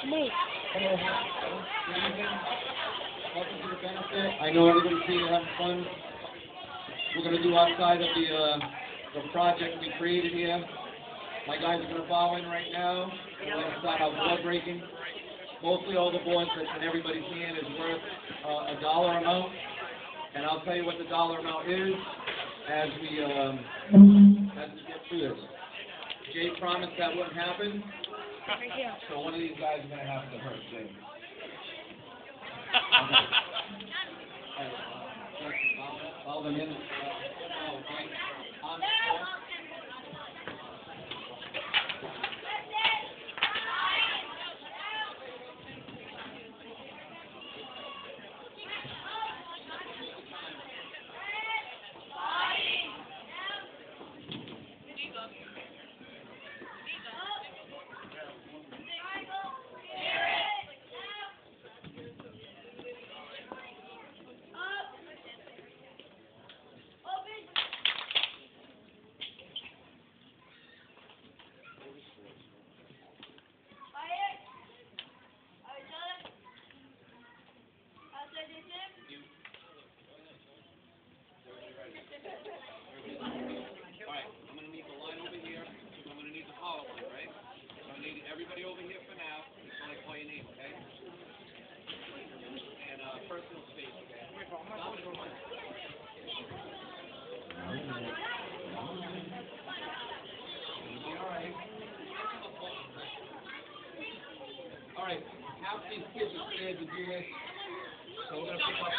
Hello. Welcome to the benefit. I know everybody's here having fun. We're gonna do outside of the, uh, the project we created here. My guys are gonna bow in right now. We're gonna start our board breaking. Mostly all the boards that's in everybody's hand is worth, uh, a dollar amount. And I'll tell you what the dollar amount is as we, um, as we get through this. Jay promised that wouldn't happen. Right here. So one of these guys is gonna have to hurt Jay. Follow them in. On the floor. Alright, I'm gonna need the line over here, so I'm gonna need the power line, right? So I need everybody over here for now, until I call your name, okay? And, uh, personal space, okay? Stop it, come on. It'll be alright. Alright, half kids are scared to do this, so we're gonna pick up, my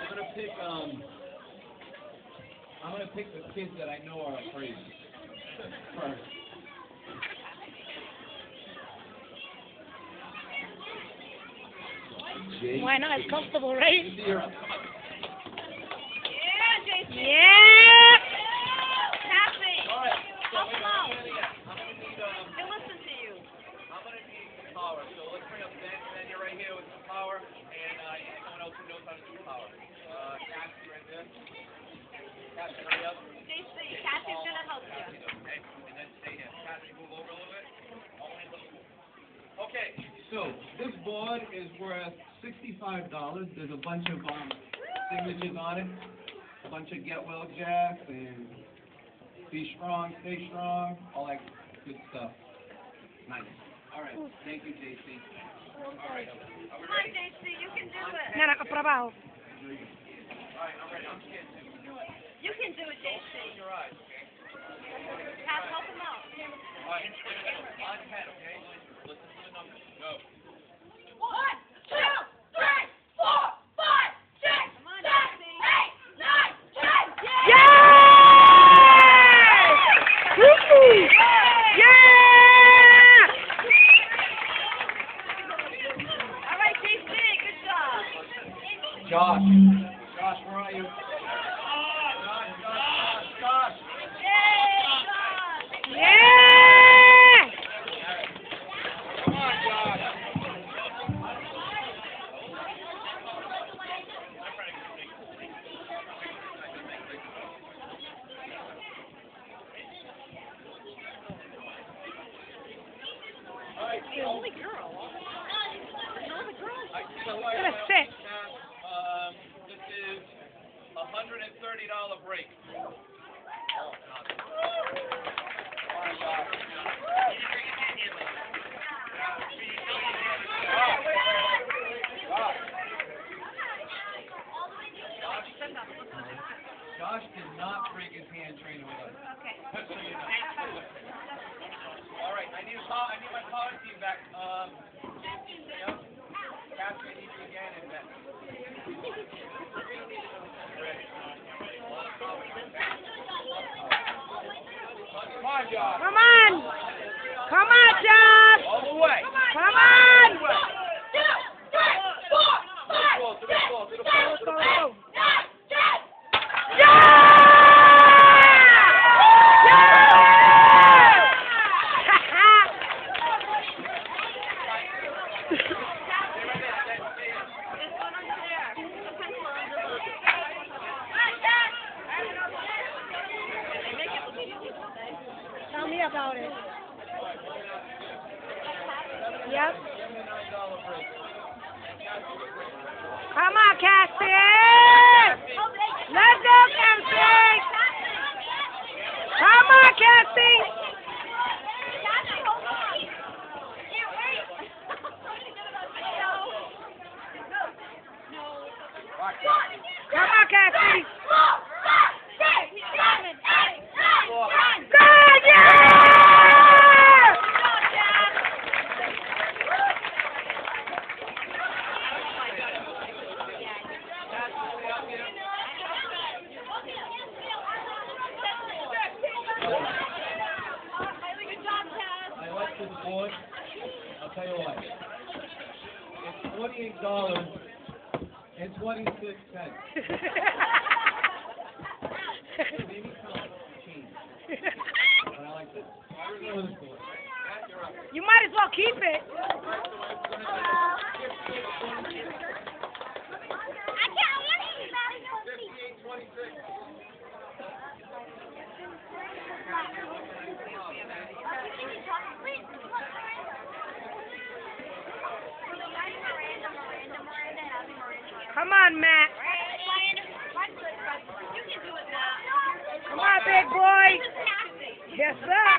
I'm gonna pick, um, I'm gonna pick the kids that I know are afraid first. Jay. Why not? It's comfortable, right? Lucy, you're up. Yeah. Alright, so wait, I'm gonna need, I'm gonna need, um, I'm gonna need some power, so let's bring up Ben, Ben, you're right here with some power, and, uh, you someone else who knows how to do power. Uh, Cassie right there. Cassie, hurry up. Cassie, okay, and then stay here. Cassie, move over a little bit. All hands up. Okay, So, this board is worth sixty-five dollars, there's a bunch of, um, signatures on it, a bunch of get well jacks and be strong, stay strong, all that good stuff. Nice. Alright, thank you, JC. are we ready? Nana, para abajo. Alright, I'm ready, I'm scared. You can do it, JC. Close your eyes, okay? Have, help him out. Alright, on ten, okay? Listen to the numbers. Go. One, two, three, four, five, six, seven, eight, nine, ten. Yeah! Woo! Yeah! All right, JC, good job. Josh, Josh, where are you? Josh, Josh, Josh, Josh. Yay, good. Yeah! Come on, Josh. The only girl. The only girl. Alright, so I'm gonna sit. Um, this is a hundred and thirty dollar break. Josh did not break his hand training with us. All right, I need a I need my power team back. Um, yep. Cassie, I need you again and Ben. Come on, Josh. Come on! Come on, Josh! All the way. Come on! Two, three, four, five, To the six, floor, to the Go, floor, go, to the floor. go. nine, ten. Tell me about it. Yep. Come on, Cassie. Let's go, Cassie. Come on, Cassie. Board. I'll tell you what. It's twenty-eight dollars and twenty-six cents. You might as well keep it. Come on, Matt. Come on, big boy. Yes, sir.